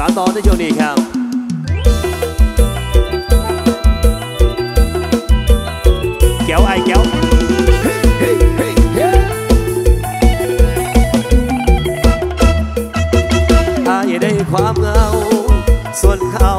สารต่อได้โจนี่ครับแก้วไอแก้วไอได้ความเงาส่วนเขา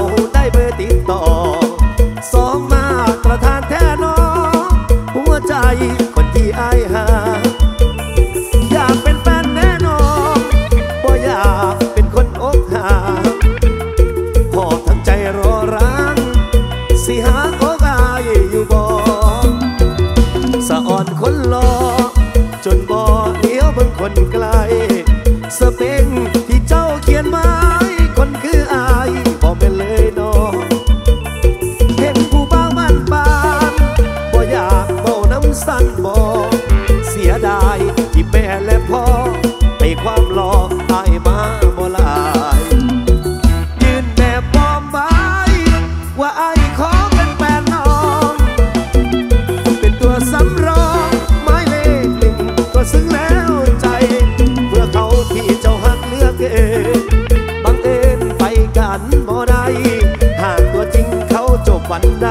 วันใด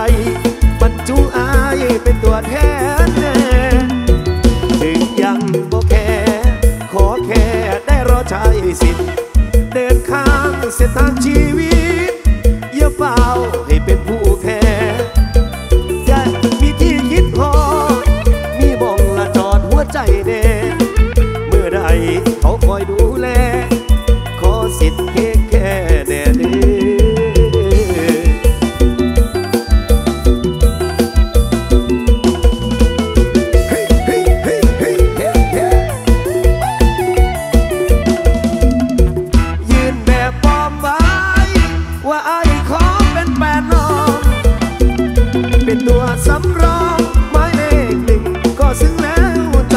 ตัวสำรองหมายเลดึงก็ซึ้งแล้วใจ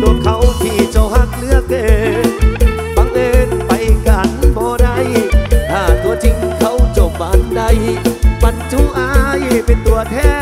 ตัวเขาที่เจ้าหักเลือกเองบังเอิญไปกันบ่ได้ถ้าตัวจริงเขาจบบันไดบรรจุอายเป็นตัวแท้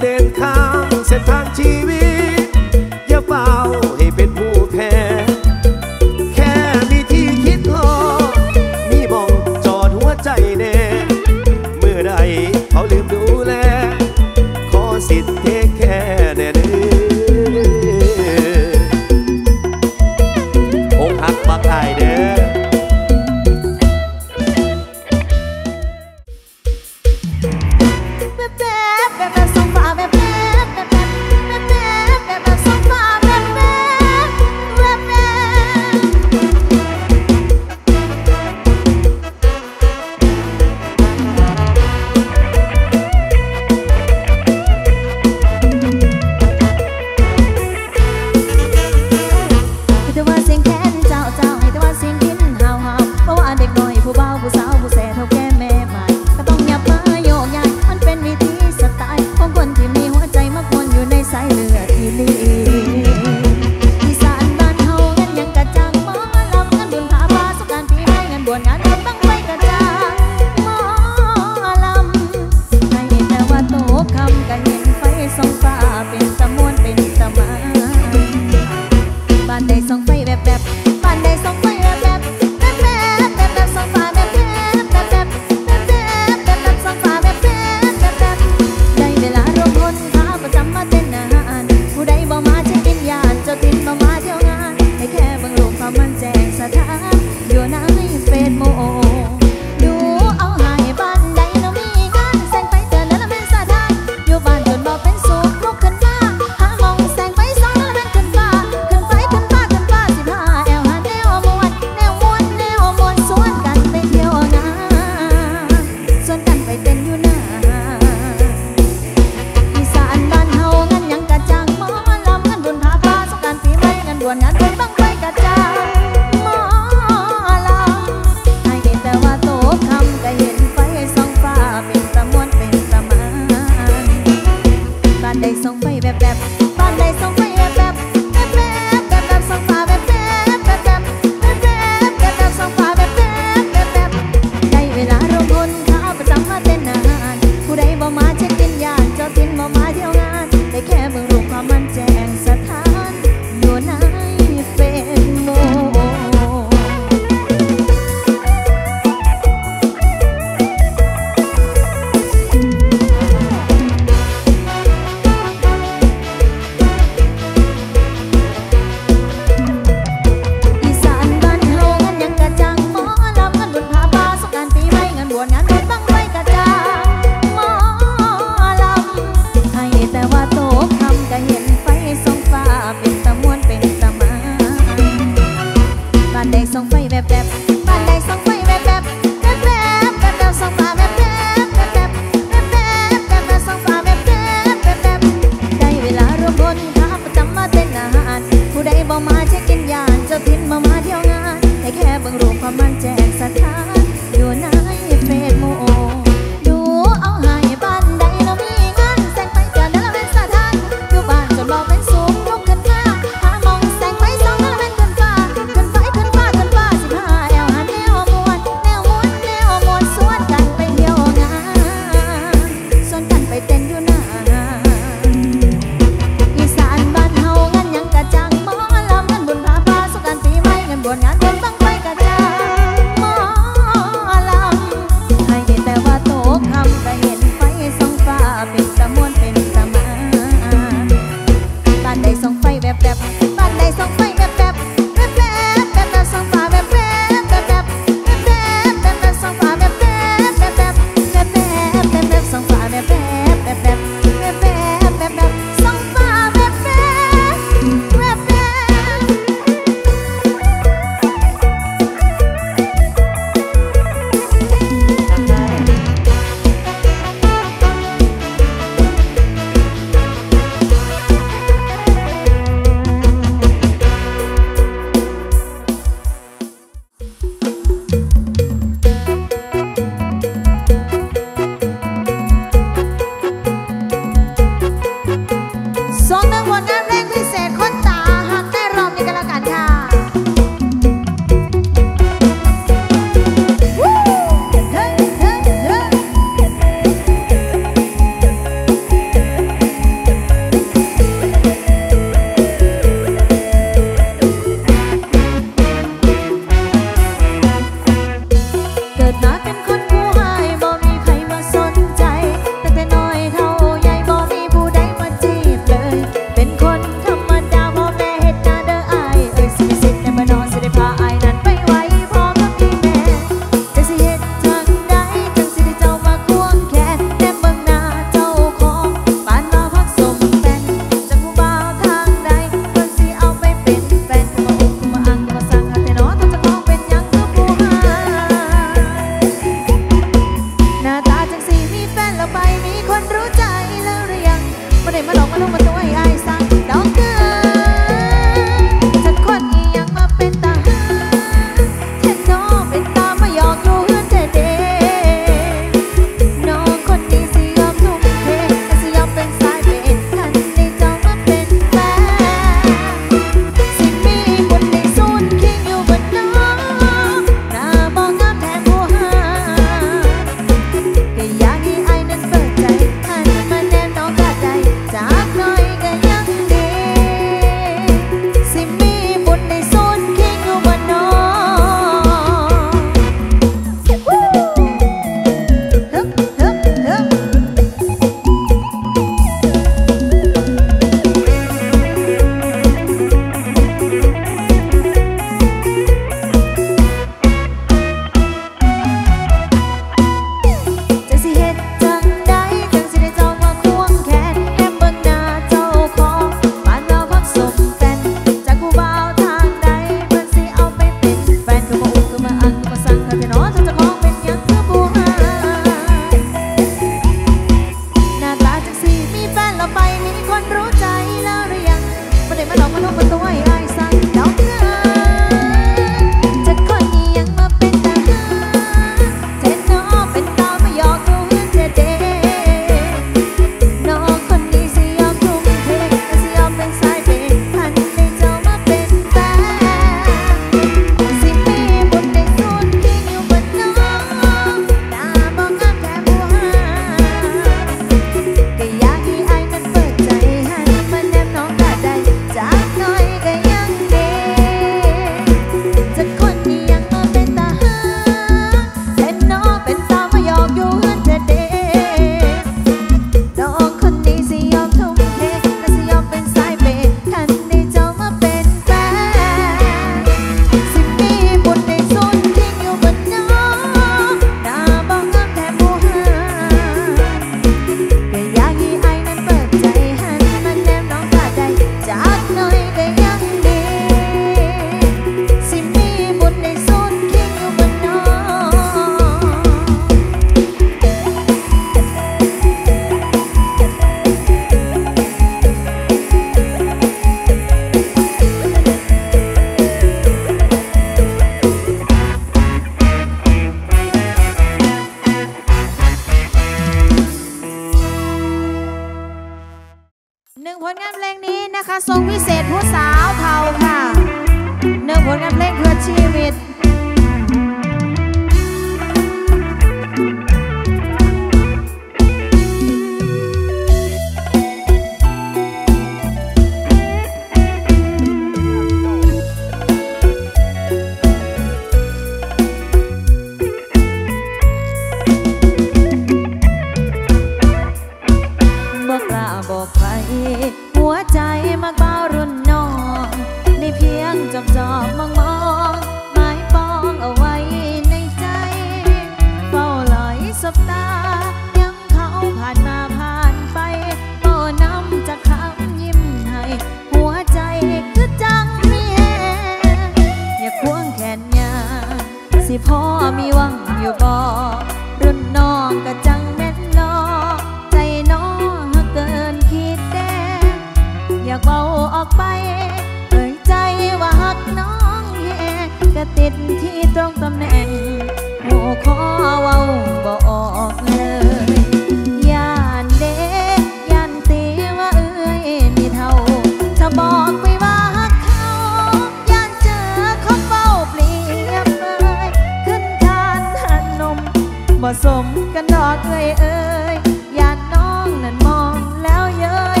ยอย่น้องนั่นมองแล้วเย้ย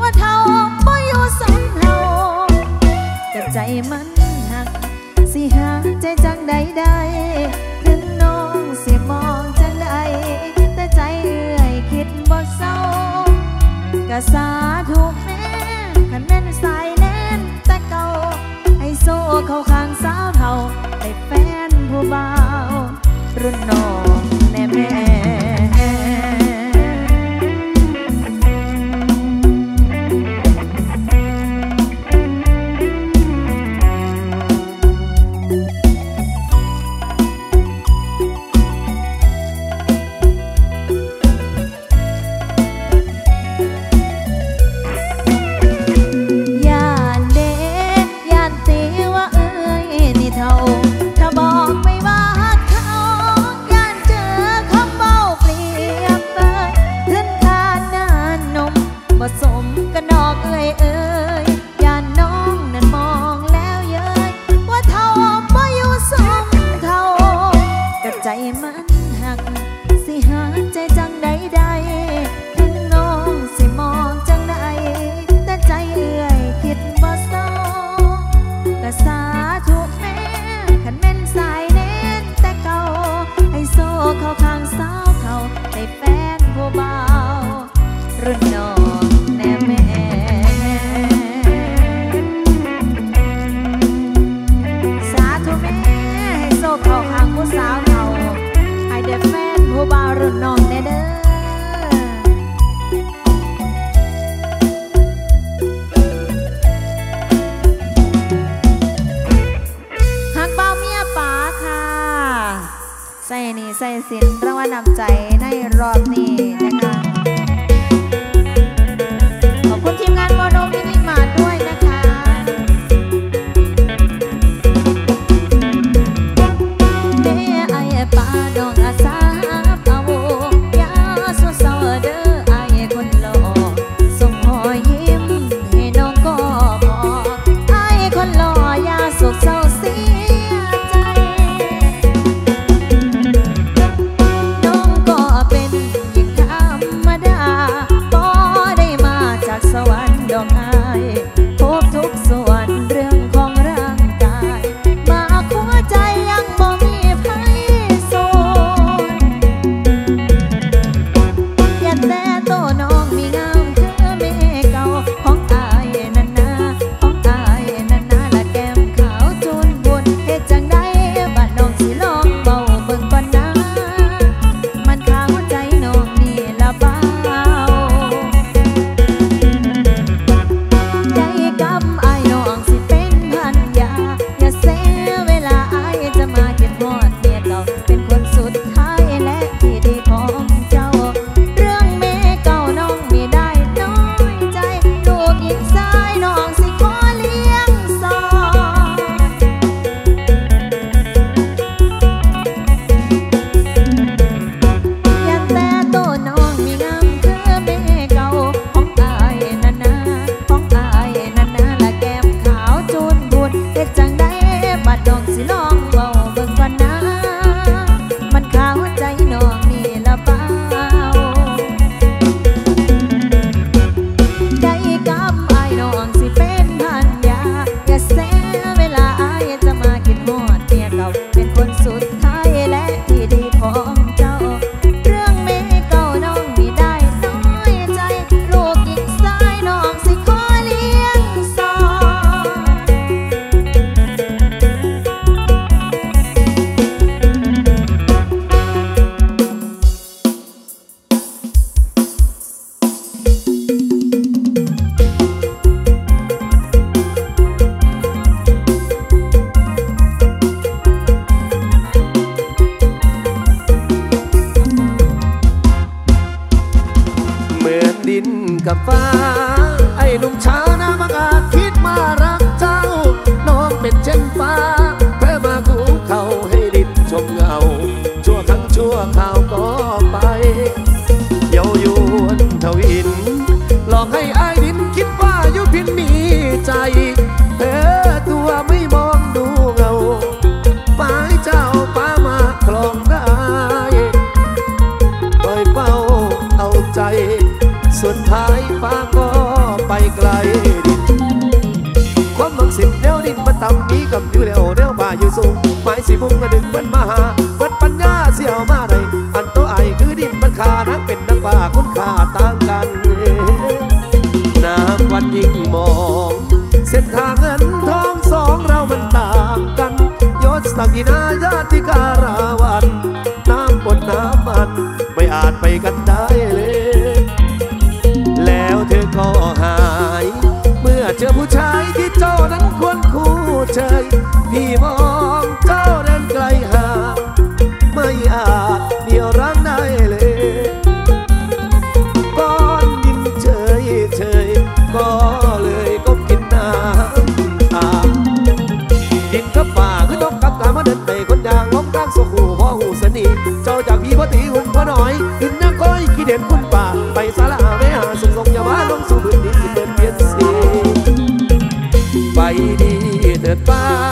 ว่าเท่าบ่ยูสองเท่าแต่ใจมันหัก สิหักใจจังใดใดถึงน้องสิมองจังใดแต่ใจเอื่อยคิดบ่เศร้ากะสาถูกแน่ขันแน่นสายแน่นแต่เก่าไอโซเขาข้งสาวเท่าได้แฟนผู้บารุ่นน้องแน่แม่ สิบุงกระดึงเป็นมหาวัดปัญญาเสี่ยวมาไรอันโตไอคือดินมันขานักเป็นนักป่าคุณข่าต่างกันน้ำวันยิ่งมอง เส้นทางเงินทองสองเรามันต่างกันยศสักดินาญาติการาวัน น้ำปนน้ำมันไม่อาจไปกันได้เลย แล้วเธอก็หาย เมื่อเจอผู้ชายที่เจ้านั้นควรคู่ใจ goodbye.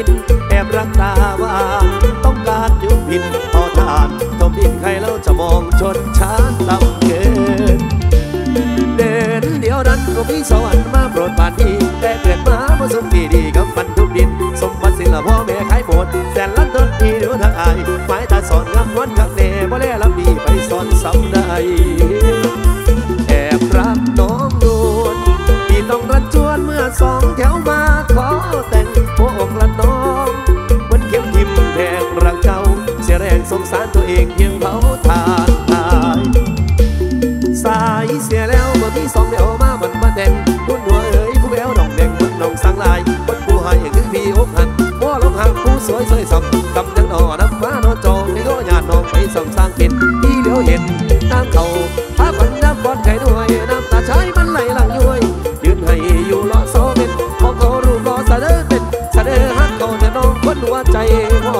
ินแอบรักตาว่าต้องการยุบผิดต่อทานทมดินใครเราจะมองชนช้าต่ำเกิน เดินเดียวนั้นก็มีสวรรค์มาโปรดปานีแต่เกิดมาผสมดีดีกับฟันทุบดิน สมบัติศิลปะ เห็นน้ำเขาพาขวันน้ำบอลใจด้วยน้ำตาชายมันไหลหลังย้วยยืนให้อยู่ละโซเป็นมองเขารูปรอเสนอเป็นเสนอหักเขาเธอน้องคนหัวใจพอ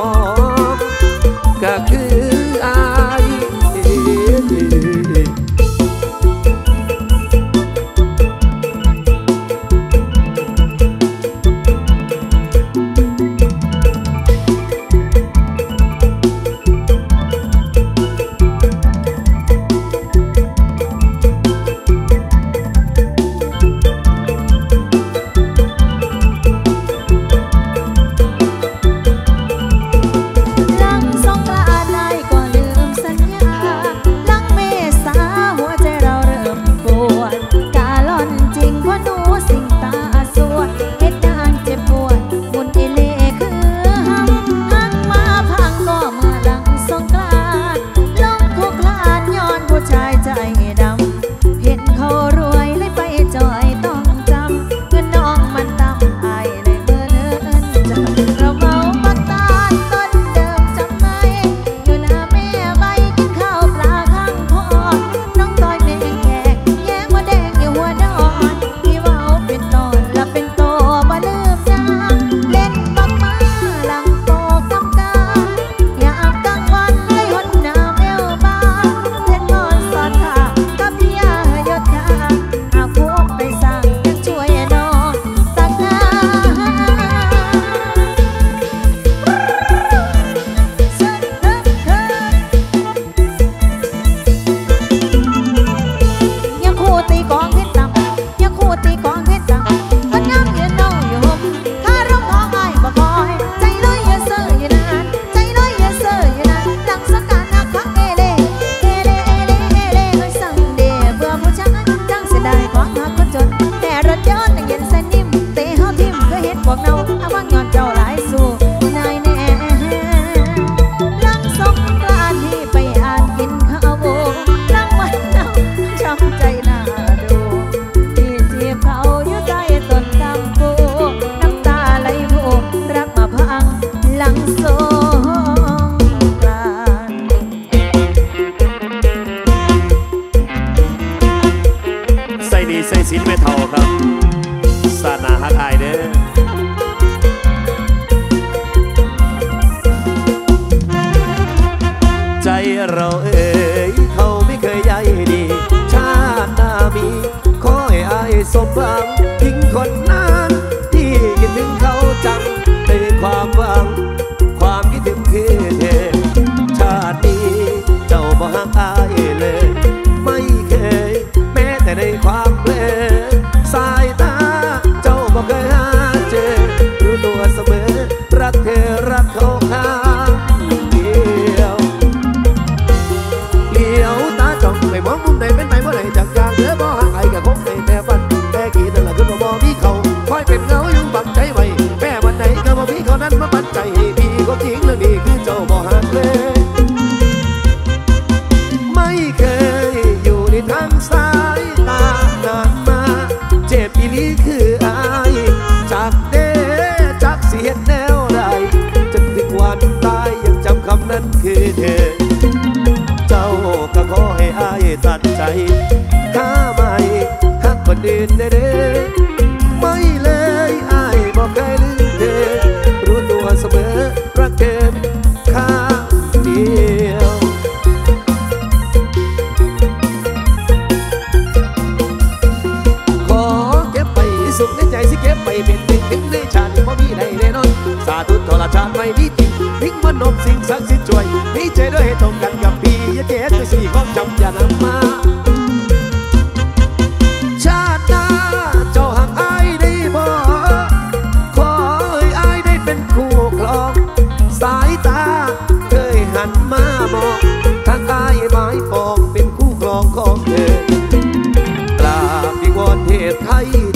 ใจถ้าไม่ฮักคนอื่นเด้ไม่เลยอายบอกใครลืมเธอรู้ตัวเสมอรักเก็บข้าเดียวขอเก็บไปสุขในใจสิเก็บไปเป็นติ่งถึงในชาติบ่มีใดแน่นอนสาธุทรชาติไม่ดีจริงทิ้งมันนบสิ่งสักสิทธิ์ช่วยมีใจด้วยให้ตรงกันกับพี่ย่าเก็ดด้วยสี่ของจำอย่านำมา ท